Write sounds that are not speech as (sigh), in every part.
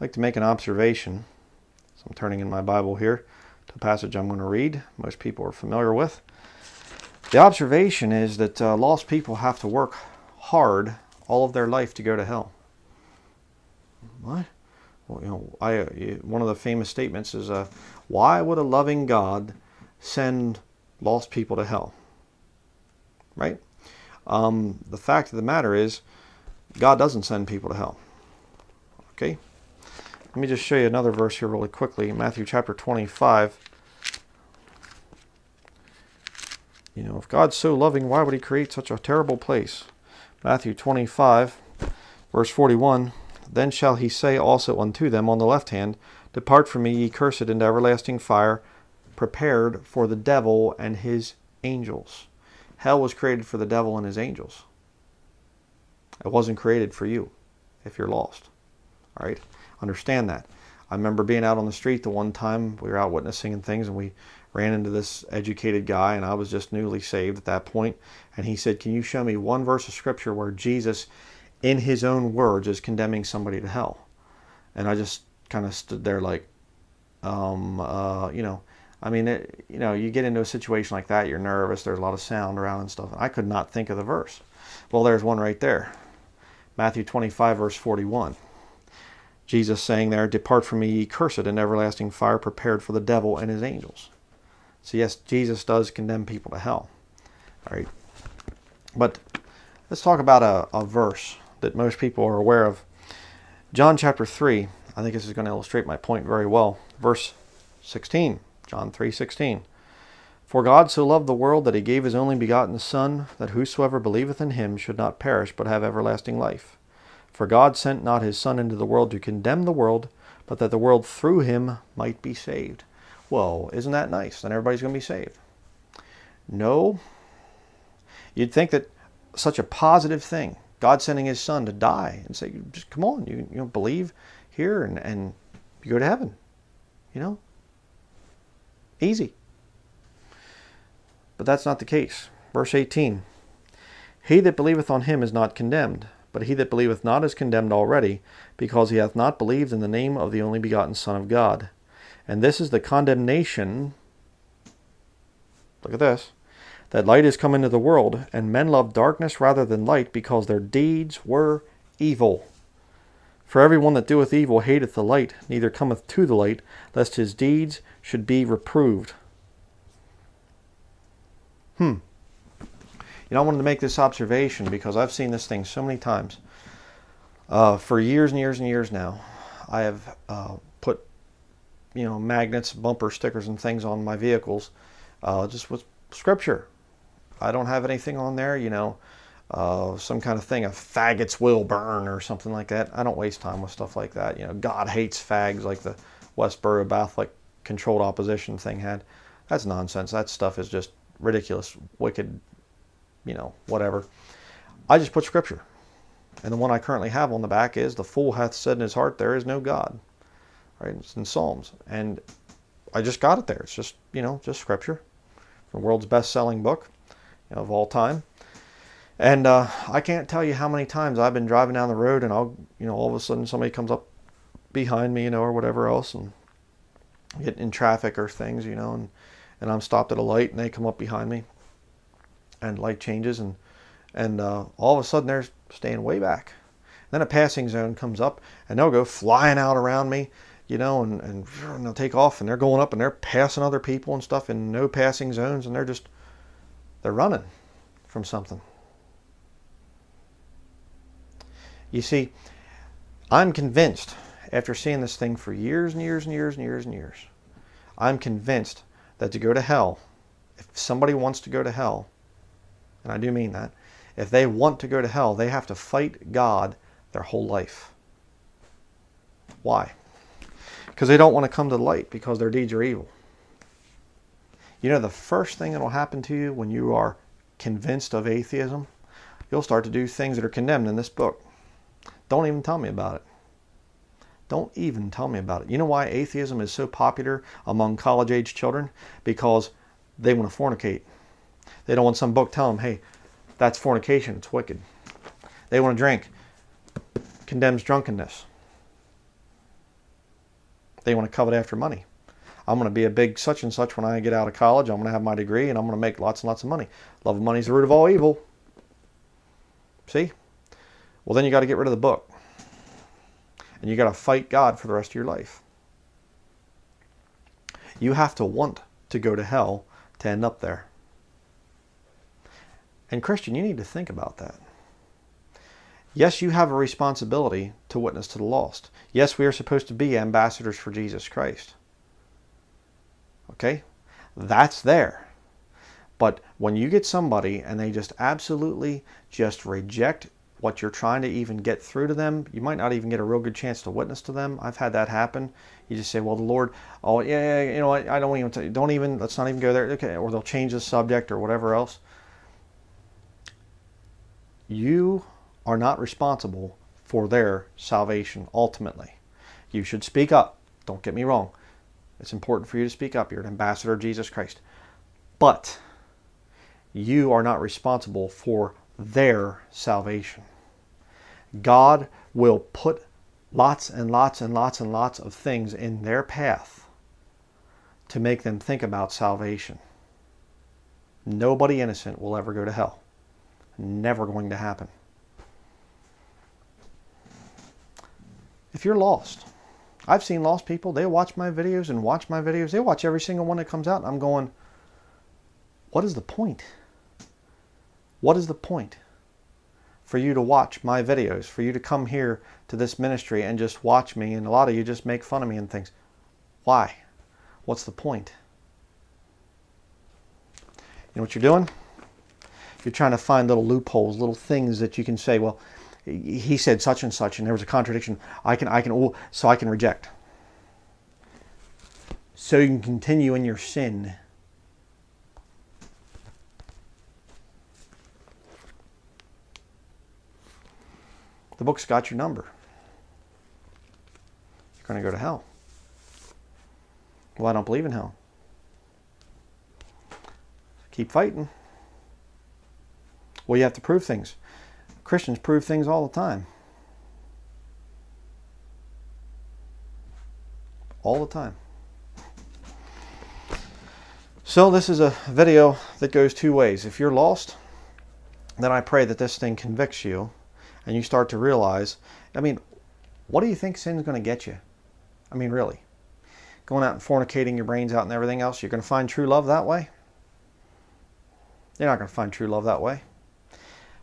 Like to make an observation. So I'm turning in my Bible here to a passage I'm going to read. Most people are familiar with. The observation is that uh, lost people have to work hard all of their life to go to hell. What? Well, you know, I uh, one of the famous statements is, uh, "Why would a loving God send lost people to hell?" Right? Um, the fact of the matter is, God doesn't send people to hell. Okay? Let me just show you another verse here really quickly. Matthew chapter 25. You know, if God's so loving, why would he create such a terrible place? Matthew 25, verse 41. Then shall he say also unto them on the left hand, Depart from me, ye cursed, into everlasting fire, prepared for the devil and his angels. Hell was created for the devil and his angels. It wasn't created for you if you're lost. All right? Understand that. I remember being out on the street the one time we were out witnessing and things, and we ran into this educated guy, and I was just newly saved at that point. And he said, Can you show me one verse of scripture where Jesus, in his own words, is condemning somebody to hell? And I just kind of stood there like, um, uh, you know, I mean, it, you know, you get into a situation like that, you're nervous, there's a lot of sound around and stuff. I could not think of the verse. Well, there's one right there Matthew 25, verse 41. Jesus saying there, Depart from me, ye cursed, in everlasting fire prepared for the devil and his angels. So, yes, Jesus does condemn people to hell. All right. But let's talk about a, a verse that most people are aware of. John chapter 3, I think this is going to illustrate my point very well. Verse 16, John 3 16. For God so loved the world that he gave his only begotten Son, that whosoever believeth in him should not perish, but have everlasting life. For God sent not his Son into the world to condemn the world, but that the world through him might be saved. Well, isn't that nice? Then everybody's going to be saved. No. You'd think that such a positive thing, God sending his Son to die and say, just come on, you, you know, believe here and, and you go to heaven. You know? Easy. But that's not the case. Verse 18 He that believeth on him is not condemned. But he that believeth not is condemned already, because he hath not believed in the name of the only begotten Son of God. And this is the condemnation. Look at this. That light is come into the world, and men love darkness rather than light, because their deeds were evil. For every one that doeth evil hateth the light, neither cometh to the light, lest his deeds should be reproved. Hmm. You know, I wanted to make this observation because I've seen this thing so many times. Uh, for years and years and years now, I have uh, put, you know, magnets, bumper stickers, and things on my vehicles, uh, just with scripture. I don't have anything on there, you know, uh, some kind of thing, a faggots will burn or something like that. I don't waste time with stuff like that. You know, God hates fags, like the Westboro Baptist controlled opposition thing had. That's nonsense. That stuff is just ridiculous, wicked you know, whatever. I just put scripture. And the one I currently have on the back is the fool hath said in his heart, There is no God. Right? It's in Psalms. And I just got it there. It's just, you know, just scripture. The world's best selling book you know, of all time. And uh, I can't tell you how many times I've been driving down the road and I'll, you know, all of a sudden somebody comes up behind me, you know, or whatever else and get in traffic or things, you know, and, and I'm stopped at a light and they come up behind me and light changes and and uh, all of a sudden they're staying way back. Then a passing zone comes up and they'll go flying out around me, you know, and, and, and they'll take off and they're going up and they're passing other people and stuff in no passing zones and they're just they're running from something. You see, I'm convinced after seeing this thing for years and years and years and years and years, I'm convinced that to go to hell, if somebody wants to go to hell, and I do mean that, if they want to go to hell, they have to fight God their whole life. Why? Because they don't want to come to light because their deeds are evil. You know, the first thing that will happen to you when you are convinced of atheism, you'll start to do things that are condemned in this book. Don't even tell me about it. Don't even tell me about it. You know why atheism is so popular among college age children? Because they want to fornicate. They don't want some book telling them, hey, that's fornication, it's wicked. They want to drink, condemns drunkenness. They want to covet after money. I'm going to be a big such and such when I get out of college. I'm going to have my degree and I'm going to make lots and lots of money. Love of money is the root of all evil. See? Well, then you got to get rid of the book. And you got to fight God for the rest of your life. You have to want to go to hell to end up there. And Christian, you need to think about that. Yes, you have a responsibility to witness to the lost. Yes, we are supposed to be ambassadors for Jesus Christ. Okay? That's there. But when you get somebody and they just absolutely just reject what you're trying to even get through to them, you might not even get a real good chance to witness to them. I've had that happen. You just say, "Well, the Lord, oh yeah, yeah you know what? I don't even don't even let's not even go there." Okay, or they'll change the subject or whatever else. You are not responsible for their salvation ultimately. You should speak up. Don't get me wrong. It's important for you to speak up. You're an ambassador of Jesus Christ. But you are not responsible for their salvation. God will put lots and lots and lots and lots of things in their path to make them think about salvation. Nobody innocent will ever go to hell. Never going to happen. If you're lost, I've seen lost people, they watch my videos and watch my videos. They watch every single one that comes out. I'm going, what is the point? What is the point for you to watch my videos, for you to come here to this ministry and just watch me? And a lot of you just make fun of me and things. Why? What's the point? You know what you're doing? You're trying to find little loopholes, little things that you can say, well, he said such and such, and there was a contradiction. I can, I can, oh, so I can reject. So you can continue in your sin. The book's got your number. You're going to go to hell. Well, I don't believe in hell. Keep fighting. Well, you have to prove things. Christians prove things all the time. All the time. So this is a video that goes two ways. If you're lost, then I pray that this thing convicts you and you start to realize, I mean, what do you think sin's going to get you? I mean, really. Going out and fornicating your brains out and everything else, you're going to find true love that way? You're not going to find true love that way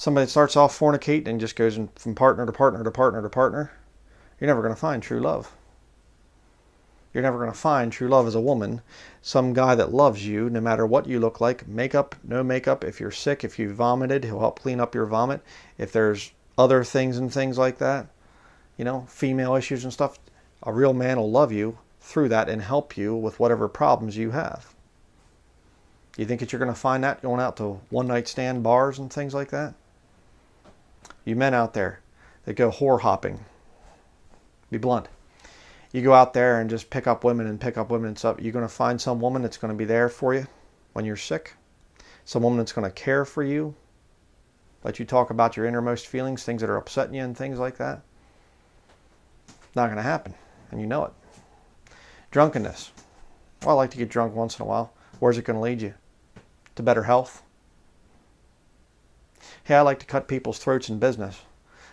somebody starts off fornicating and just goes from partner to partner to partner to partner, you're never going to find true love. You're never going to find true love as a woman. Some guy that loves you, no matter what you look like, makeup, no makeup. If you're sick, if you vomited, he'll help clean up your vomit. If there's other things and things like that, you know, female issues and stuff, a real man will love you through that and help you with whatever problems you have. You think that you're going to find that going out to one night stand bars and things like that? You men out there that go whore hopping, be blunt. You go out there and just pick up women and pick up women and stuff. You're going to find some woman that's going to be there for you when you're sick. Some woman that's going to care for you. Let you talk about your innermost feelings, things that are upsetting you, and things like that. Not going to happen, and you know it. Drunkenness. Well, I like to get drunk once in a while. Where's it going to lead you? To better health? Hey, I like to cut people's throats in business.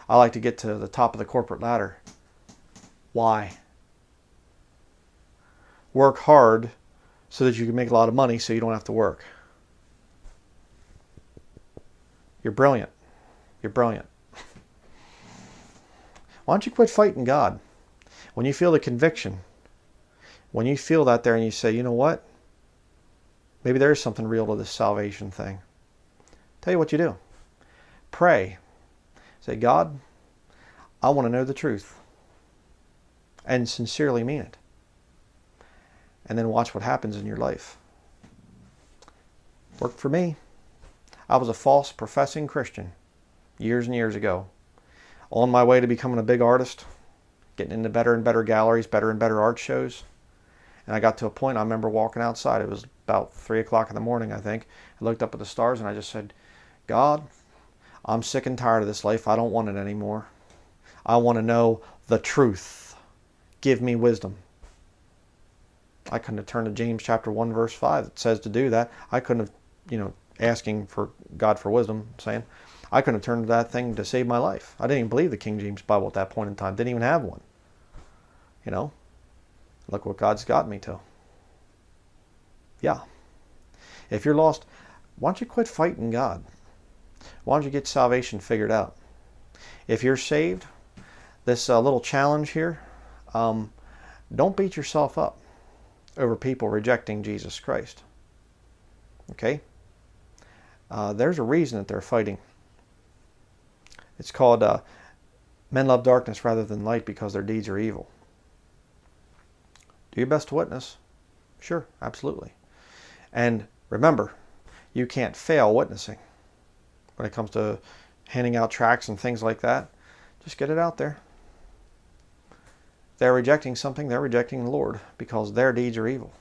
I like to get to the top of the corporate ladder. Why? Work hard so that you can make a lot of money so you don't have to work. You're brilliant. You're brilliant. Why don't you quit fighting God? When you feel the conviction, when you feel that there and you say, you know what? Maybe there is something real to this salvation thing. Tell you what you do. Pray. Say, God, I want to know the truth. And sincerely mean it. And then watch what happens in your life. Worked for me. I was a false professing Christian years and years ago. On my way to becoming a big artist, getting into better and better galleries, better and better art shows. And I got to a point, I remember walking outside. It was about 3 o'clock in the morning, I think. I looked up at the stars and I just said, God, I'm sick and tired of this life. I don't want it anymore. I want to know the truth. Give me wisdom. I couldn't have turned to James chapter 1 verse 5 that says to do that. I couldn't have, you know, asking for God for wisdom, saying, I couldn't have turned to that thing to save my life. I didn't even believe the King James Bible at that point in time. Didn't even have one. You know? Look what God's got me to. Yeah. If you're lost, why don't you quit fighting God? Why don't you get salvation figured out? If you're saved, this uh, little challenge here, um, don't beat yourself up over people rejecting Jesus Christ. Okay? Uh, there's a reason that they're fighting. It's called uh, Men Love Darkness Rather Than Light because their deeds are evil. Do your best to witness. Sure, absolutely. And remember, you can't fail witnessing when it comes to handing out tracts and things like that. Just get it out there. they're rejecting something, they're rejecting the Lord because their deeds are evil.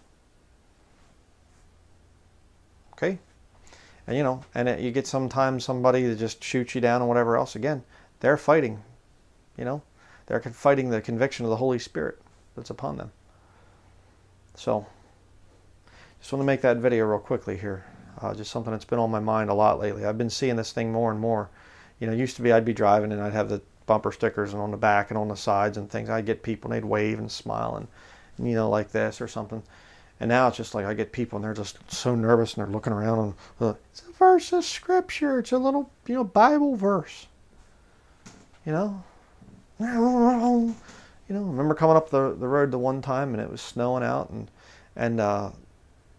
Okay? And you know, and it, you get sometimes somebody that just shoots you down and whatever else. Again, they're fighting. You know, they're fighting the conviction of the Holy Spirit that's upon them. So, just want to make that video real quickly here. Uh, just something that's been on my mind a lot lately. I've been seeing this thing more and more. You know, used to be I'd be driving and I'd have the bumper stickers and on the back and on the sides and things. I'd get people and they'd wave and smile and, you know, like this or something. And now it's just like I get people and they're just so nervous and they're looking around and uh, it's a verse of scripture. It's a little, you know, Bible verse. You know? (laughs) You know, I remember coming up the, the road the one time and it was snowing out and and uh,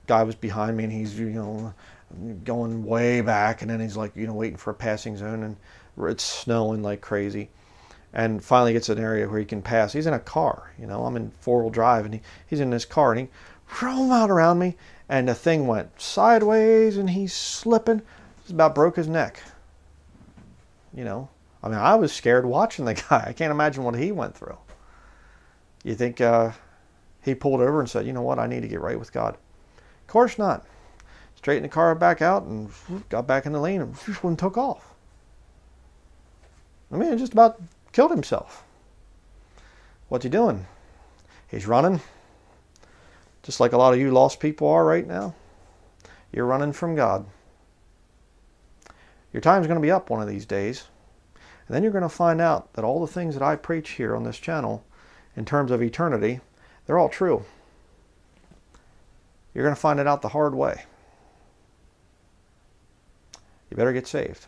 guy was behind me and he's you know going way back and then he's like you know waiting for a passing zone and it's snowing like crazy and finally gets an area where he can pass. He's in a car, you know, I'm in four wheel drive and he, he's in this car and he rolled out around me and the thing went sideways and he's slipping. Just about broke his neck. You know, I mean, I was scared watching the (laughs) guy. I can't imagine what he went through. You think uh, he pulled over and said, you know what, I need to get right with God? Of course not. Straightened the car back out and got back in the lane and took off. I mean, just about killed himself. What's he doing? He's running, just like a lot of you lost people are right now. You're running from God. Your time's going to be up one of these days. And then you're going to find out that all the things that I preach here on this channel in terms of eternity, they're all true. You're going to find it out the hard way. You better get saved.